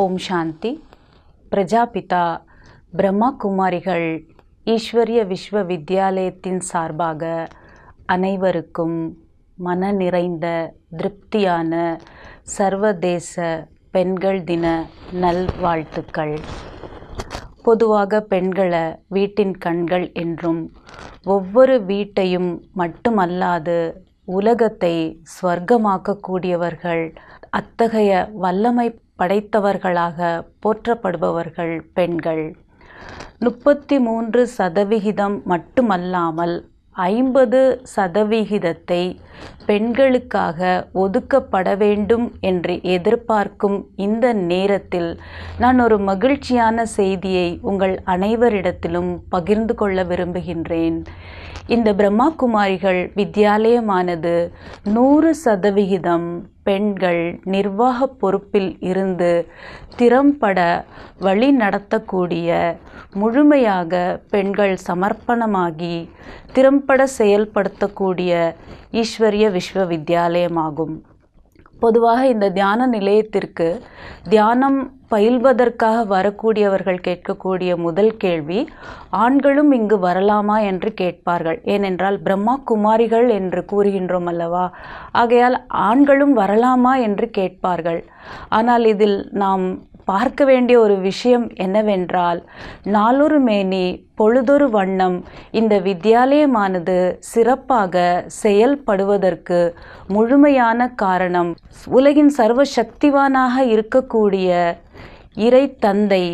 ஓம் சாந்தி. பிரஜாபிதா பிரம்மா குமாரிகள் ஈஸ்வரிய விஸ்வ வித்யாலயத்தின் சார்பாக அனைவருக்கும் மன நிறைந்த திருப்தியான சர்வதேச பெண்கள் தின நல்வாழ்த்துக்கள். பொதுவாக பெண்களை வீட்டின் கண்கள் என்றும் ஒவ்வொரு வீட்டையும் மட்டுமல்லாது உலகத்தை ஸ்வர்க்கமாக்கக்கூடியவர்கள் அத்தகைய வல்லமை படைத்தவர்களாக போற்றப்படுபவர்கள் பெண்கள். முப்பத்தி மூன்று சதவிகிதம் மட்டுமல்லாமல் ஐம்பது சதவிகிதத்தை பெண்களுக்காக ஒதுக்கப்பட வேண்டும் என்று எதிர்பார்க்கும் இந்த நேரத்தில் நான் ஒரு மகிழ்ச்சியான செய்தியை உங்கள் அனைவரிடத்திலும் பகிர்ந்து கொள்ள விரும்புகின்றேன். இந்த பிரம்மா குமாரிகள் வித்யாலயமானது நூறு சதவிகிதம் பெண்கள் நிர்வாக பொறுப்பில் இருந்து திறம்பட வழி நடத்தக்கூடிய முழுமையாக பெண்கள் சமர்ப்பணமாகி திறம்பட செயல்படுத்தக்கூடிய ஈஸ்வரிய விஸ்வவித்யாலயமாகும் பொதுவாக இந்த தியான நிலையத்திற்கு தியானம் பயில்வதற்காக வரக்கூடியவர்கள் கேட்கக்கூடிய முதல் கேள்வி ஆண்களும் இங்கு வரலாமா? என்று கேட்பார்கள். ஏனென்றால் பிரம்மா குமாரிகள் என்று கூறுகின்றோம் அல்லவா? ஆகையால் ஆண்களும் வரலாமா என்று கேட்பார்கள். ஆனால் இதில் நாம் பார்க்க வேண்டிய ஒரு விஷயம் என்னவென்றால் நாளொரு மேனி பொழுதொரு வண்ணம் இந்த வித்தியாலயமானது சிறப்பாக செயல்படுவதற்கு முழுமையான காரணம் உலகின் சர்வ சக்திவானாக இருக்கக்கூடிய இறை தந்தை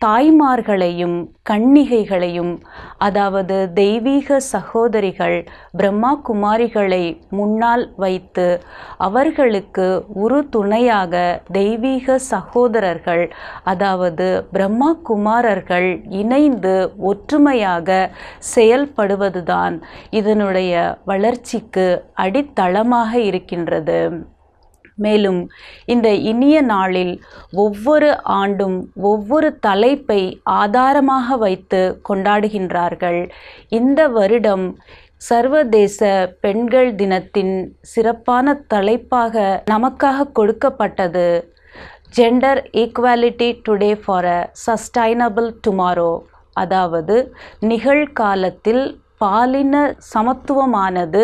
தாய்மார்களையும் கன்னிகைகளையும் அதாவது தெய்வீக சகோதரிகள் பிரம்மா குமாரிகளை முன்னால் வைத்து அவர்களுக்கு உரு துணையாக தெய்வீக சகோதரர்கள் அதாவது பிரம்மா குமாரர்கள் இணைந்து ஒற்றுமையாக செயல்படுவதுதான் இதனுடைய வளர்ச்சிக்கு அடித்தளமாக இருக்கின்றது. மேலும் இந்த இனிய நாளில் ஒவ்வொரு ஆண்டும் ஒவ்வொரு தலைப்பை ஆதாரமாக வைத்து கொண்டாடுகின்றார்கள். இந்த வருடம் சர்வதேச பெண்கள் தினத்தின் சிறப்பான தலைப்பாக நமக்காக கொடுக்கப்பட்டது. Gender equality today for a sustainable tomorrow அதாவது நிகழ்காலத்தில் பாலின சமத்துவமானது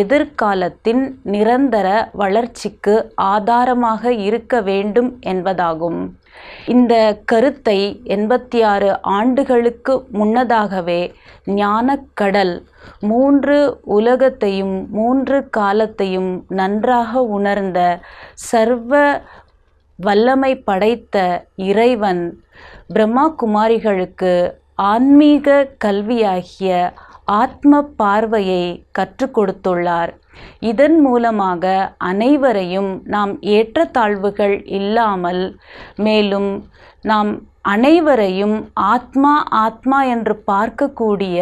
எதிர்காலத்தின் நிரந்தர வளர்ச்சிக்கு ஆதாரமாக இருக்க வேண்டும் என்பதாகும். இந்த கருத்தை எண்பத்தி ஆறு ஆண்டுகளுக்கு முன்னதாகவே ஞானக்கடல் மூன்று உலகத்தையும் மூன்று காலத்தையும் நன்றாக உணர்ந்த சர்வ வல்லமை படைத்த இறைவன் பிரம்மா குமாரிகளுக்கு ஆன்மீக கல்வியாகிய ஆத்ம பார்வையை கற்றுக் கொடுத்துள்ளார். இதன் மூலமாக அனைவரையும் நாம் ஏற்றத்தாழ்வுகள் இல்லாமல் மேலும் நாம் அனைவரையும் ஆத்மா ஆத்மா என்று பார்க்கக்கூடிய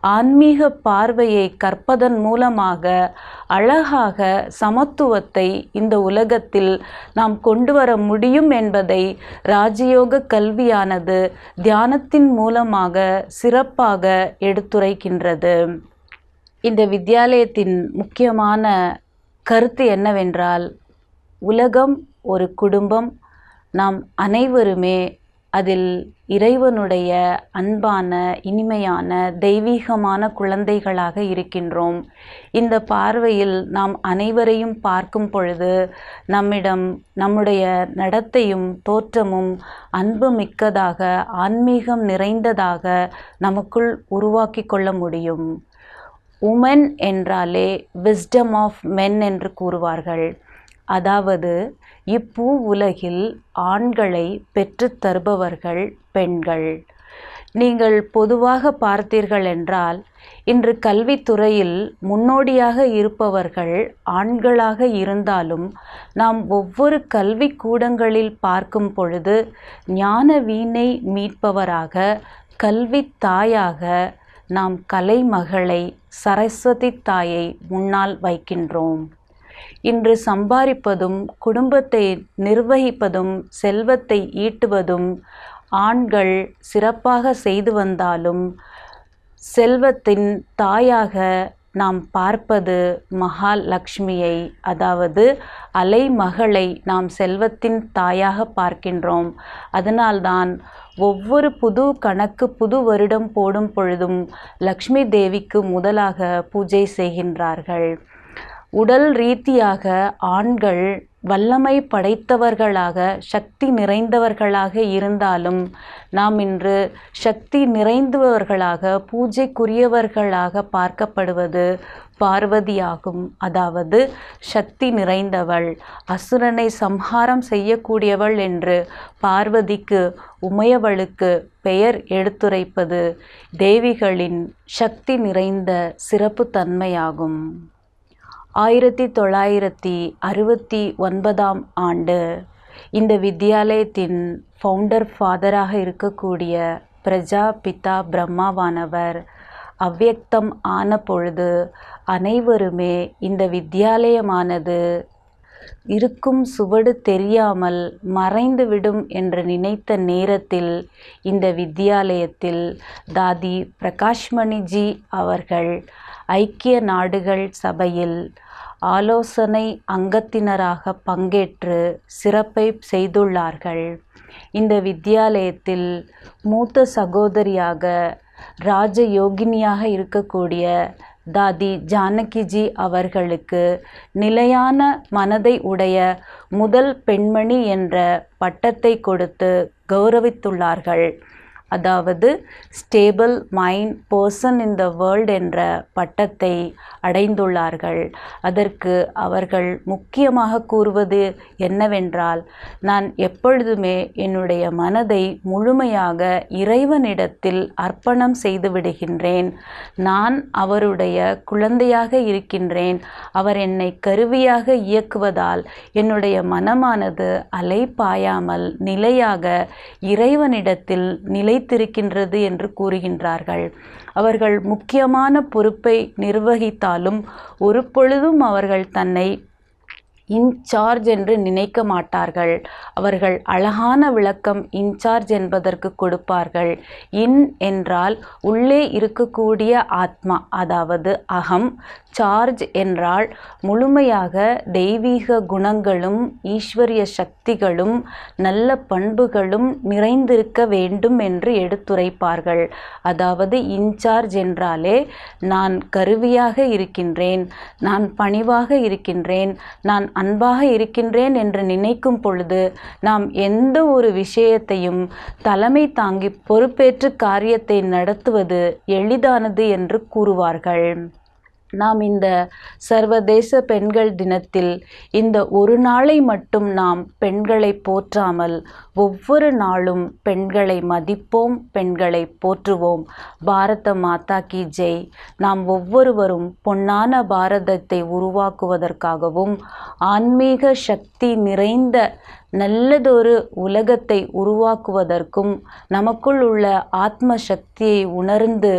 ஆன்மீக பார்வையை கற்பதன் மூலமாக அழகாக சமத்துவத்தை இந்த உலகத்தில் நாம் கொண்டு வர முடியும் என்பதை ராஜயோக கல்வியானது தியானத்தின் மூலமாக சிறப்பாக எடுத்துரைக்கின்றது. இந்த வித்யாலயத்தின் முக்கியமான கருத்து என்னவென்றால் உலகம் ஒரு குடும்பம். நாம் அனைவருமே அதில் இறைவனுடைய அன்பான இனிமையான தெய்வீகமான குழந்தைகளாக இருக்கின்றோம். இந்த பார்வையில் நாம் அனைவரையும் பார்க்கும் பொழுது நம்மிடம் நம்முடைய நடத்தையும் தோற்றமும் அன்பு மிக்கதாக ஆன்மீகம் நிறைந்ததாக நமக்குள் உருவாக்கி கொள்ள முடியும். உமன் என்றாலே விஸ்டம் ஆஃப் மென் என்று கூறுவார்கள். அதாவது இப்பூ உலகில் ஆண்களை பெற்றுத் தருபவர்கள் பெண்கள். நீங்கள் பொதுவாக பார்த்தீர்கள் என்றால் இன்று கல்வித்துறையில் முன்னோடியாக இருப்பவர்கள் ஆண்களாக இருந்தாலும் நாம் ஒவ்வொரு கல்வி கூடங்களில் பார்க்கும் பொழுது ஞான வீணை மீட்பவராக கல்வி தாயாக நாம் கலைமகளை சரஸ்வதி தாயை முன்னால் வைக்கின்றோம். இன்று சம்பாதிப்பதும் குடும்பத்தை நிர்வகிப்பதும் செல்வத்தை ஈட்டுவதும் ஆண்கள் சிறப்பாக செய்து வந்தாலும் செல்வத்தின் தாயாக நாம் பார்ப்பது மகாலட்சுமியை அதாவது அலைமகளை நாம் செல்வத்தின் தாயாக பார்க்கின்றோம். அதனால்தான் ஒவ்வொரு புது கணக்கு புது வருடம் போடும் பொழுதும் லக்ஷ்மி தேவிக்கு முதலாக பூஜை செய்கின்றார்கள். உடல் ரீதியாக ஆண்கள் வல்லமை படைத்தவர்களாக சக்தி நிறைந்தவர்களாக இருந்தாலும் நாம் இன்று சக்தி நிறைந்தவர்களாக பூஜைக்குரியவர்களாக பார்க்கப்படுவது பார்வதியாகும். அதாவது சக்தி நிறைந்தவள் அசுரனை சம்ஹாரம் செய்யக்கூடியவள் என்று பார்வதிக்கு உமையவளுக்கு பெயர் எடுத்துரைப்பது தேவிகளின் சக்தி நிறைந்த சிறப்பு தன்மையாகும். ஆயிரத்தி தொள்ளாயிரத்தி அறுபத்தி ஒன்பதாம் ஆண்டு. இந்த வித்தியாலயத்தின் ஃபவுண்டர் ஃபாதராக இருக்கக்கூடிய பிரஜாபிதா பிரம்மாவானவர் அவ்வியக்தம் ஆன பொழுது அனைவருமே இந்த வித்தியாலயமானது இருக்கும் சுவடு தெரியாமல் மறைந்துவிடும் என்று நினைத்த நேரத்தில் இந்த வித்தியாலயத்தில் தாதி பிரகாஷ்மணிஜி அவர்கள் ஐக்கிய நாடுகள் சபையில் ஆலோசனை அங்கத்தினராக பங்கேற்று சிறப்பை செய்துள்ளார்கள். இந்த வித்தியாலயத்தில் மூத்த சகோதரியாக ராஜ யோகினியாக இருக்கக்கூடிய தாதி ஜானகிஜி அவர்களுக்கு நிலையான மனதை உடைய முதல் பெண்மணி என்ற பட்டத்தை கொடுத்து கௌரவித்துள்ளார்கள். அதாவது stable mind person in the world என்ற பட்டத்தை அடைந்துள்ளார்கள். அதற்கு அவர்கள் முக்கியமாக கூறுவது என்னவென்றால் நான் எப்பொழுதுமே என்னுடைய மனதை முழுமையாக இறைவனிடத்தில் அர்ப்பணம் செய்து விடுகின்றேன். நான் அவருடைய குழந்தையாக இருக்கின்றேன். அவர் என்னை கருவியாக இயக்குவதால் என்னுடைய மனமானது அலைப்பாயாமல் நிலையாக இறைவனிடத்தில் நிலை வைத்திருக்கின்றது என்று கூறுகின்றார்கள். அவர்கள் முக்கியமான பொறுப்பை நிர்வகித்தாலும் ஒரு பொழுதும் அவர்கள் தன்னை இன்சார்ஜ் என்று நினைக்க மாட்டார்கள். அவர்கள் அழகான விளக்கம் இன்சார்ஜ் என்பதற்கு கொடுப்பார்கள். இன் என்றால் உள்ளே இருக்கக்கூடிய ஆத்மா அதாவது அகம். சார்ஜ் என்றால் முழுமையாக தெய்வீக குணங்களும் ஈஸ்வரிய சக்திகளும் நல்ல பண்புகளும் நிறைந்திருக்க வேண்டும் என்று எடுத்துரைப்பார்கள். அதாவது இன்சார்ஜ் என்றாலே நான் கருவியாக இருக்கின்றேன் நான் பணிவாக இருக்கின்றேன் நான் அன்பாக இருக்கின்றேன் என்று நினைக்கும் பொழுது நாம் எந்த ஒரு விஷயத்தையும் தலைமை தாங்கி பொறுப்பேற்று காரியத்தை நடத்துவது எளிதானது என்று கூறுவார்கள். நாம் இந்த சர்வதேச பெண்கள் தினத்தில் இந்த ஒரு நாளை மட்டும் நாம் பெண்களை போற்றாமல் ஒவ்வொரு நாளும் பெண்களை மதிப்போம் பெண்களை போற்றுவோம். பாரத மாதா கி ஜெய். நாம் ஒவ்வொருவரும் பொன்னான பாரதத்தை உருவாக்குவதற்காகவும் ஆன்மீக சக்தி நிறைந்த நல்லதொரு உலகத்தை உருவாக்குவதற்கும் நமக்குள் உள்ள ஆத்ம சக்தியை உணர்ந்து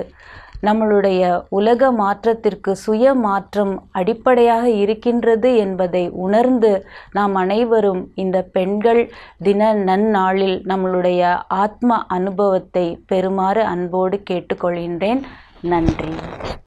நம்மளுடைய உலக மாற்றத்திற்கு சுய மாற்றம் அடிப்படையாக இருக்கின்றது என்பதை உணர்ந்து நாம் அனைவரும் இந்த பெண்கள் தின நன்னாளில் நம்மளுடைய ஆத்ம அனுபவத்தை பெறுமாறு அன்போடு கேட்டுக்கொள்கின்றேன். நன்றி.